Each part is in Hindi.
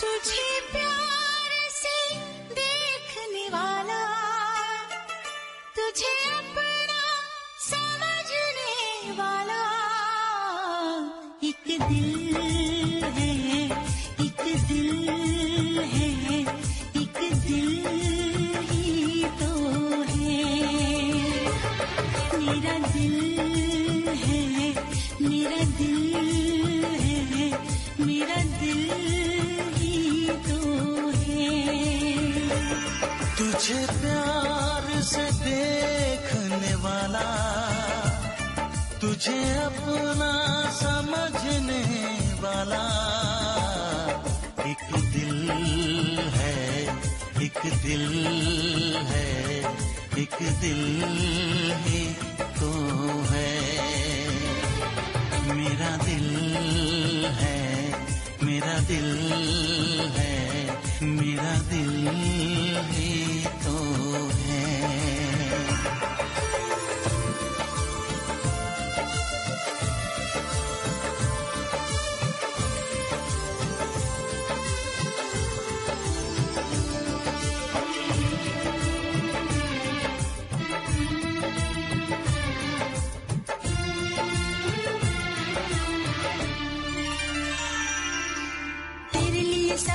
तुझे प्यार से देखने वाला तुझे अपना समझने वाला एक दिल तुझे प्यार से देखने वाला, तुझे अपना समझने वाला। एक दिल है, एक दिल है, एक दिल ही तो है। मेरा दिल है, मेरा दिल है, मेरा दिल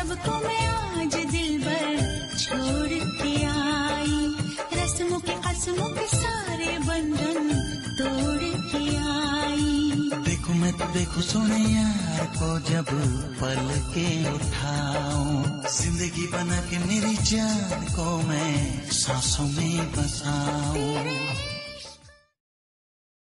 सबको मैं आज दिल भर छोड़ के आई। रस्मों के कसमों के सारे बंधन तोड़ के आई। देखो मैं तो देखो सोने यार को जब पल के उठाऊं। ज़िंदगी बना के मेरी जान को मैं सांसों में बसाऊं।